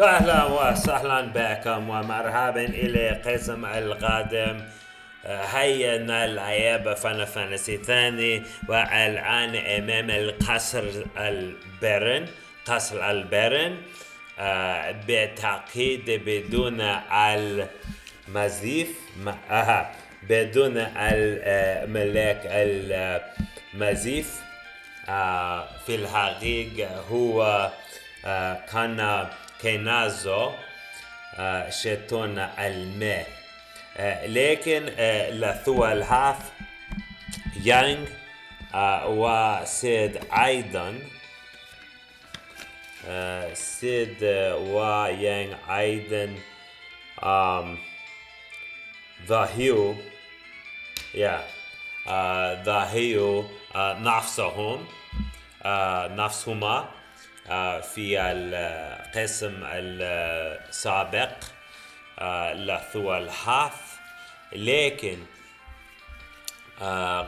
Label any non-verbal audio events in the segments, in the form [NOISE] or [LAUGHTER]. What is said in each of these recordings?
أهلا وسهلا بكم ومرحبا إلى قسم القادم هيا نلعب فانا فانسي ثاني والآن أمام القصر البرن قصر البرن آه، بالتأكيد بدون المزيف آه بدون الملاك المزيف آه في الحقيقة هو آه كان كينازو آه شيطان الماء. آه لكن آه لثو الهاف يانغ وسيد أيضا. سيد ويانغ أيضا the Hill uh, نفسهم نفسهما. في القسم السابق uh, لثو الحاف. لكن uh,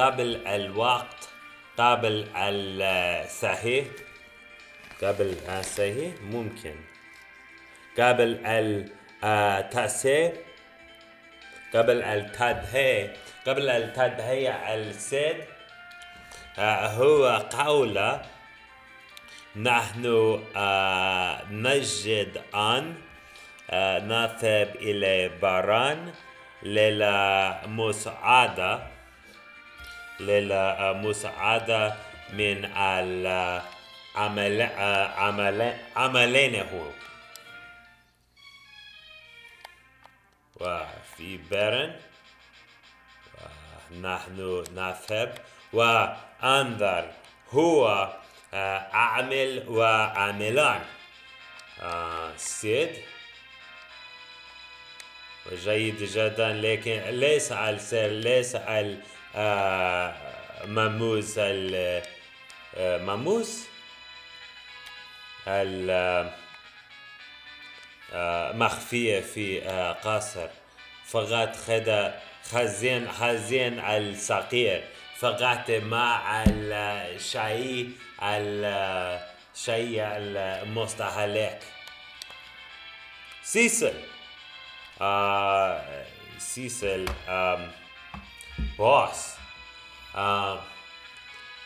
قبل الوقت قبل الصحيح قبل الصحيح ممكن. قبل التأسيس قبل التدهي قبل التدهية السيد هو قول نحن نجد أن نذهب إلى باران للمساعدة للمساعدة من العمل عمل عملينه. وفي بارن نحن نذهب. وأنظر هو أعمل وعملان سيد. جيد جدا لكن ليس السر ليس المموز المموز مخفية في قصر. فقط خدا خزين خزين الصغير. فقط مع الشيء الشيء المستهلك. سيسل. آه سيسل آم بوس. آه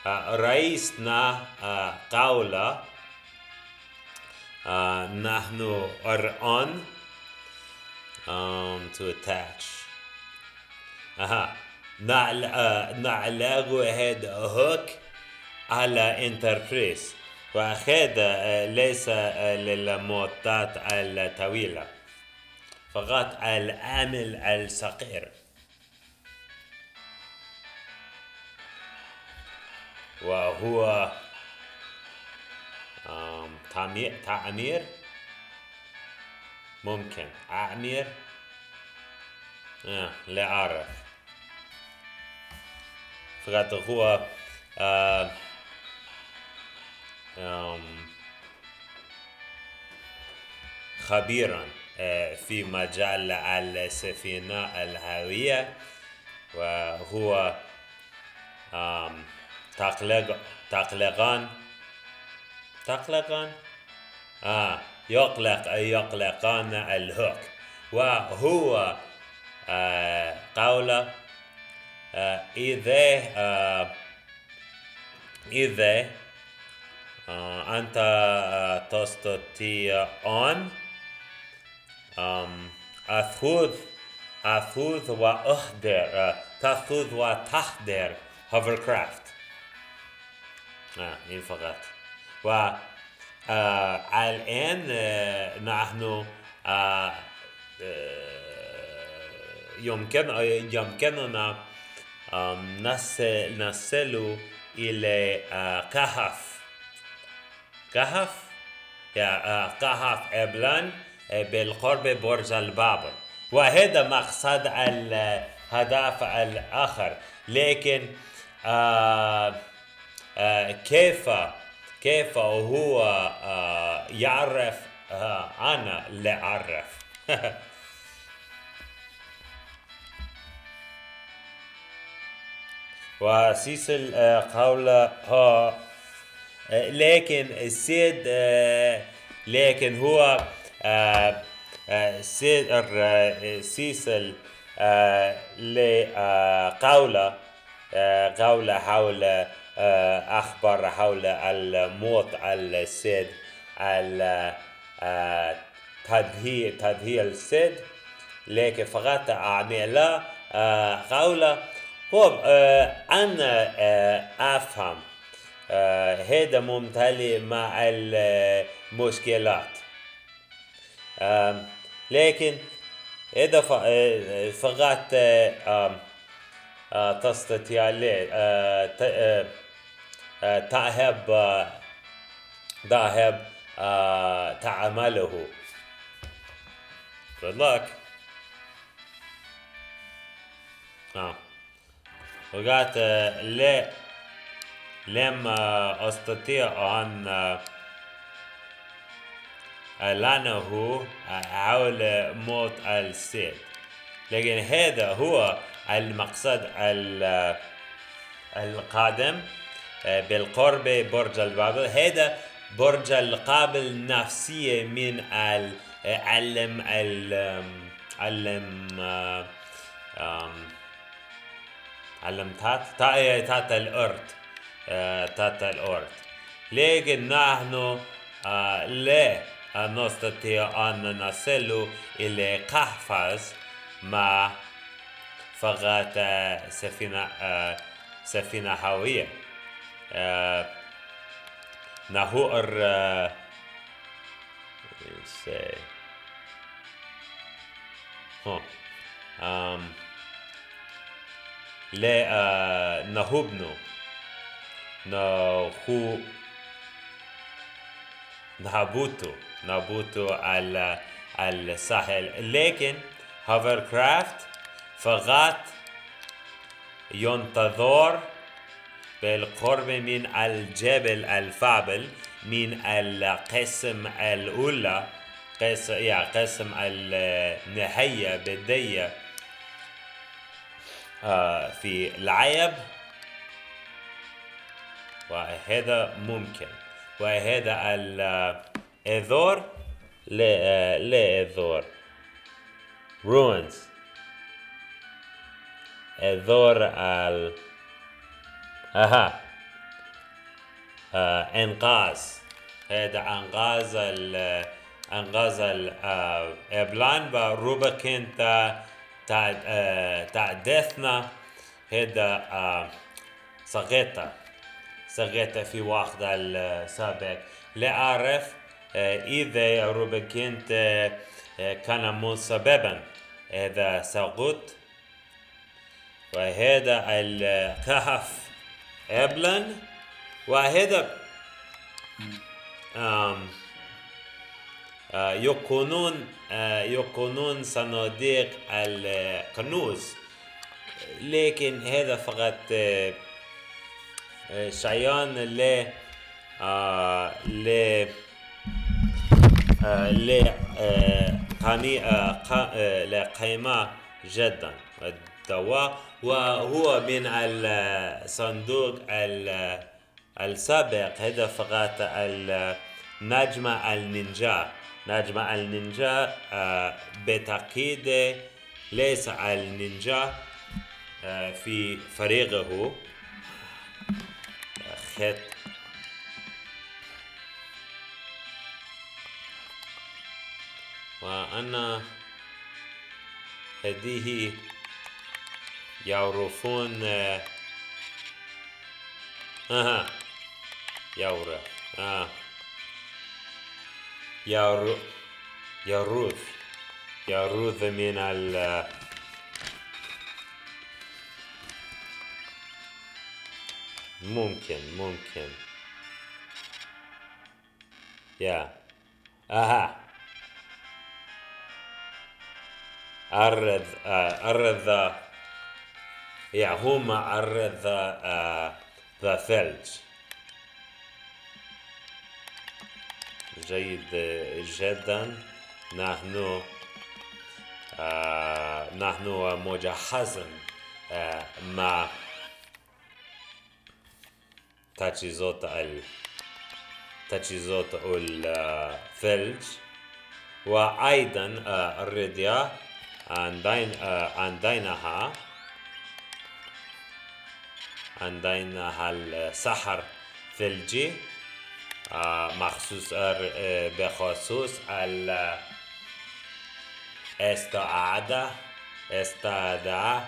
آه رئيسنا آه آه نحن الآن um, to attach. نعل نعلق هذا هوك على انتربريس وهذا ليس للمدات الطويلة فقط العامل الصغير. وهو تعمير؟ ممكن. أعمير؟ آه لا أعرف. فقط هو آه خبيرا آه في مجال السفينة الهوية وهو تقلق تقلقان تقلقان؟ آه يقلق يقلقان الهوك. وهو آه قوله إذا آه إذا آه أنت آه تستطيع أن أخذ أخذ وأحضر آه تأخذ وتحضر hovercraft آه فقط. و آه الآن آه نحن آه يمكن يمكننا نصل إلى كهف كهف يا كهف إبلان بالقرب برج البابل وهذا مقصد الهدف الآخر لكن كيف كيف هو يعرف أنا لا أعرف وسيسل قول ها لكن السيد لكن هو آه، آه، سير آه، سيسل آه، لقولة آه، قولة حول آه، أخبار حول الموت السيد ال- آه، تدهي تدهي السيد لكن فقط أعمل آه، قولة هو آه، أنا آه، أفهم هذا ممتلئ مع المشكلات لكن إذا فقط تستطيع تذهب آه، تعمله Good luck. آه. آه، لا لم آه، أستطيع أن آه، أعلنه حول موت السيد. لكن هذا هو المقصد ال- القادم آه، بالقرب برج البابل. هذا برج القابل نفسية من العلم علم آم، علم تات تا- تات الأرض آه، تات الأرض لكن نحن آه، لا نستطيع أن نصل إلى قفز مع فقط سفينة سفينة هوية نهور say huh. um, لا آه، نهبنو. نهو نهبوتو. نهبوتو على الساحل. لكن هوفر كرافت فقط ينتظر بالقرب من الجبل الفابل من القسم الأولى قسم يعني قسم النهاية بداية في العيب. وهذا ممكن. وهذا الإذور لا لا إذور ruins. إذور ال أها. آه إنقاذ. هذا إنقاذ ال إنقاذ الإبلان وروبا كنت تعدثنا هذا آه صغيرة صغيرة في وقت السابق. لا أعرف آه، إذا روبا كنت آه، آه، كان مسببا هذا سقوط وهذا الكهف إبلان وهذا آه، يكونون آه، يكونون صناديق الكنوز لكن هذا فقط آه، آه، شيئان ل آه، ل آه، آه، آه، آه، لقيمة جدا. الدواء وهو من الصندوق ال- السابق. هذا فقط النجمة النينجا. نجمة النينجا آه، بالتأكيد ليس النينجا آه، في فريقه خط وأنا هذه يعرفون آه آه يعرف آه. يعرف يعرف يعرف من ال ممكن ممكن. يا. أها. آه، أرض يا هم أرض آه، ذا ثلج. جيد جدا. نحن آه، نحن مجهز آه، مع تجهيزات تجهيزات الثلج وأيضا الرضيا عندنا عندنا السحر ثلجي مخصوص بخصوص الاستعادة استدعى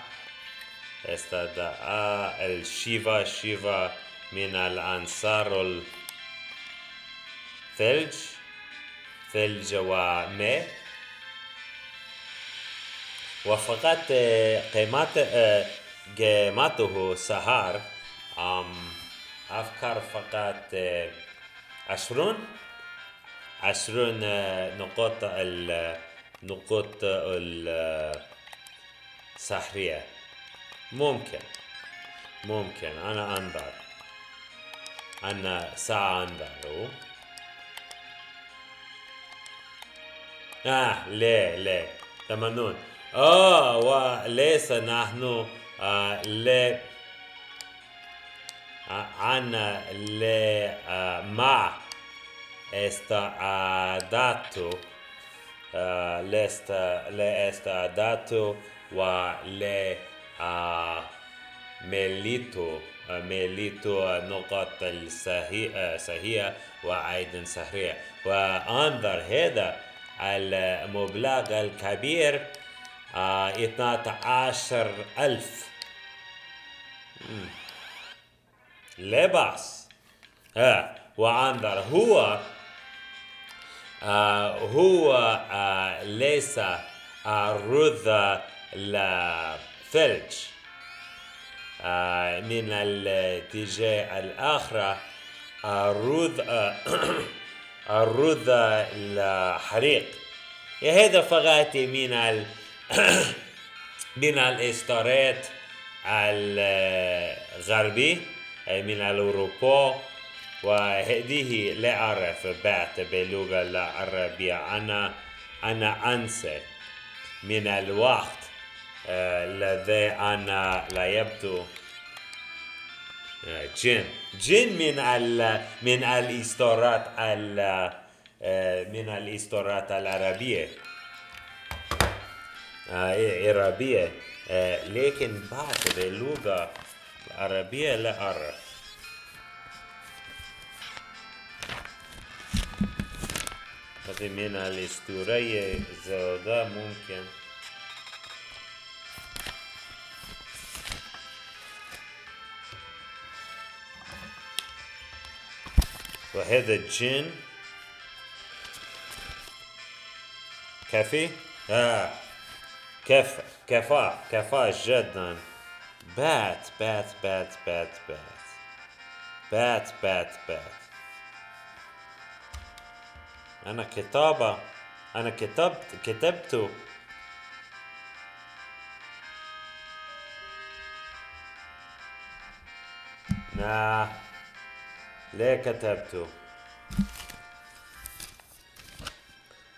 استدعى الشيفا شيفا من الأنصار الثلج ثلج وماء وفقط قيمات قيمته سهر أفكر فقط عشرون عشرون نقاط النقاط السحرية ممكن. ممكن. أنا أنظر. أنا سأنظر آه لا لا. تمنون آه وليس نحن آه لا. أنا لا آه مع. esta عاداته آه لست لست عاداته ول آه مليتو مليت النقط الصحيحة صحيحة وأيضا صحيحة وانظر هذا المبلغ الكبير اثنا عشر ألف لا بأس وانظر هو هو آه ليس رذ الثلج آه من الاتجاه الآخر الرذ الرذ الحريق هذا فقط من ال [CLEARS THROAT] من الإصدارات الغربي من الأوروبا. وهذه لا أعرف بعد باللغة العربية. أنا أنا أنسى. من الوقت الذي أنا يبدو. جن. جن من ال من الإصدارات ال من الإصدارات العربية. عربية لكن بعد باللغة العربية لا أعرف. هذه من الأسطورية زودا ممكن وهذا الجن كافي آه كفى كفى كفى جدا بات بات بات بات بات بات بات بات أنا كتابة أنا كتبت كتبته. لا ليه كتبته؟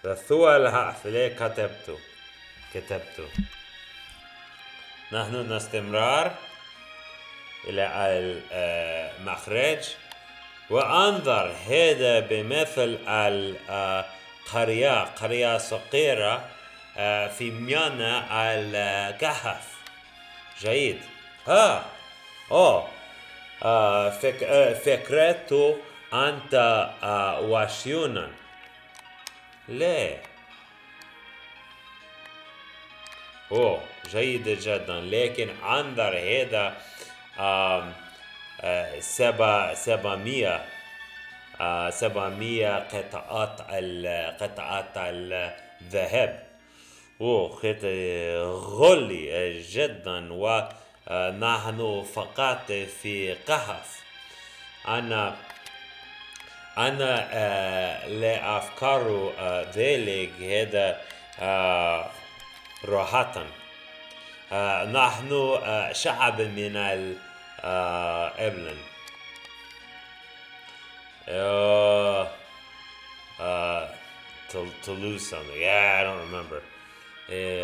رثوة الهعف ليه كتبته؟ كتبته. نحن نستمرار إلى المخرج وأنظر هذا بمثل القرية قرية صغيرة في ميانا الكهف. جيد. ها أوه فك فكرته أنت وشيونا. ليه أوه جيد جدا. لكن أنظر هذا سبع سبعمية سبعمية قطعات قطعات الذهب. غالي جدا ونحن فقط في قهف. أنا أنا لا أفكر ذلك هذا راحة. نحن شعب من الإبلن to lose something yeah I don't remember.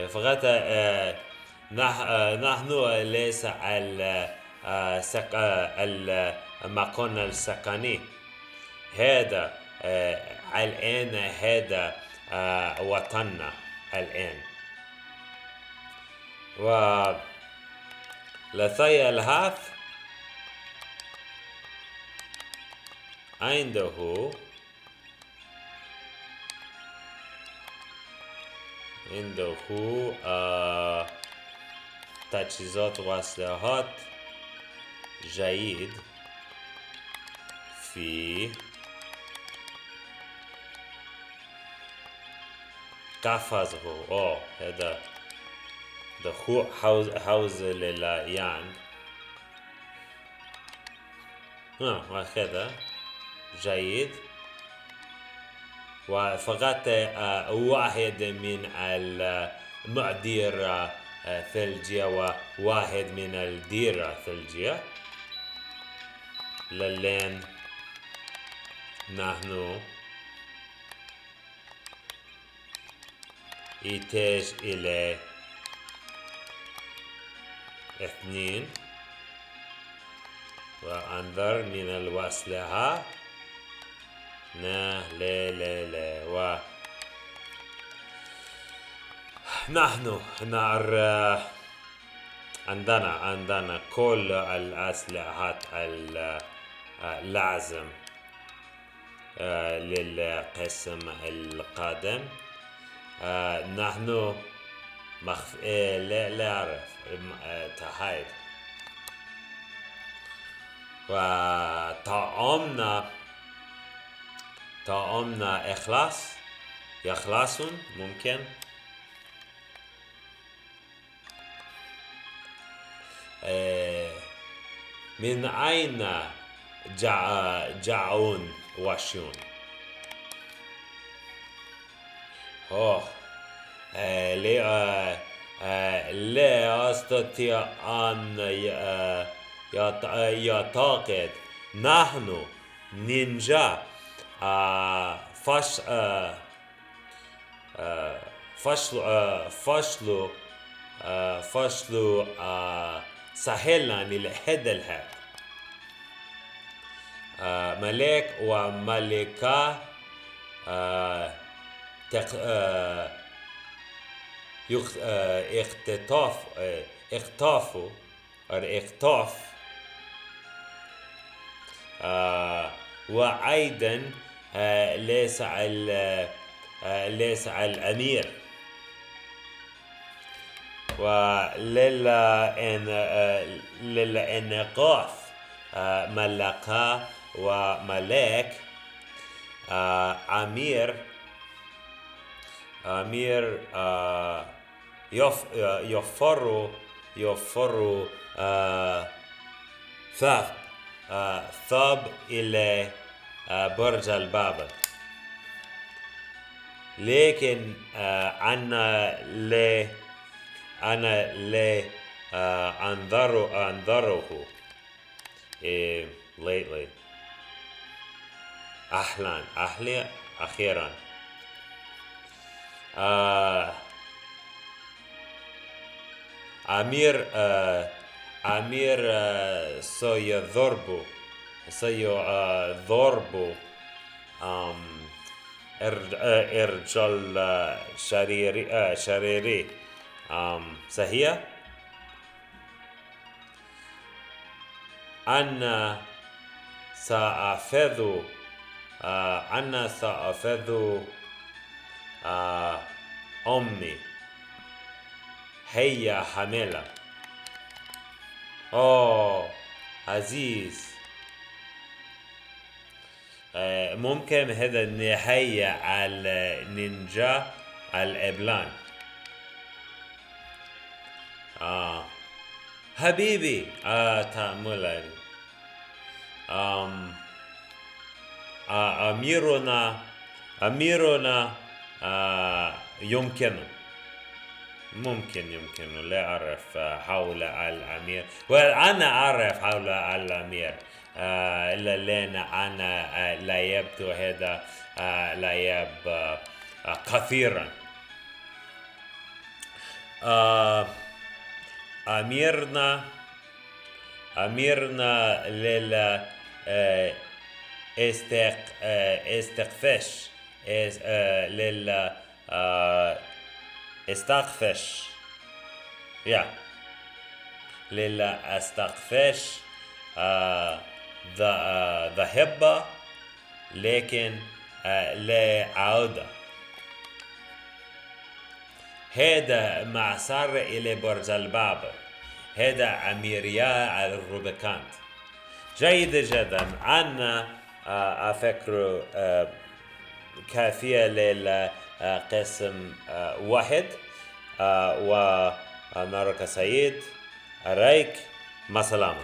فقط نحن ليس المكان السكني. هذا الآن هذا آه، وطننا الآن. و لثي الهاف عنده عنده آه تجهيزات وأسلحات. جيد في قفزه اوه هذا هو حوز حوز لليان ها وهكذا جيد. وفقط آه، واحد من المعدير ثلجية وواحد من الديرة ثلجية. للين نحن يحتاج إلى اثنين. وأنظر من الوصلها. و. نحن نار عندنا عندنا كل الأسلحة اللازم آه، للقسم القادم آه، نحن مخف... آه، لا لا أعرف تحايد وطعامنا طعامنا إخلاص يخلصون ممكن من أين جع جعون واشون أوه آه لا آه لا أستطيع أن يعتقد نحن نينجا فش آه آه فشل آه فشل آه فشل آه سهلا آه ملك وملكة اختطاف اختطافوا اختطاف. وأيضا آه ليس على آه ليس على الأمير. وللإن للإنقاذ ملكة وملاك أمير أمير يفر يفر ثاب ثاب إلى برج البابل. لكن أنا لا أنا لا أنظر أنظره. إيه lately أهلا أهلا أخيرا. آه أمير آه أمير آه سيضرب سيضرب أم إرجل شريري شريري. أم صحيح؟ أنا سأفذ أنا سأفذ أمي. هيا حملة أوه عزيز. ممكن هذا النهاية على نينجا الإبلان آه. حبيبي آه تأمل أم. آه أميرنا أميرنا آه يمكن ممكن يمكن لا أعرف حول الأمير. وأنا أعرف حول الأمير. آه إلا لأن أنا آه لا يبدو هذا آه لا يب آه كثيرا. آه أميرنا أميرنا لل استق استقفاش is uh, لل uh, استغفش yeah هبة لكن لا عودة هذا ما صار إلى برج البابل. هذا على الروبيكانت جيد جدا. عنا أفكر كافية للقسم واحد ونراك سعيد عليك مع السلامة.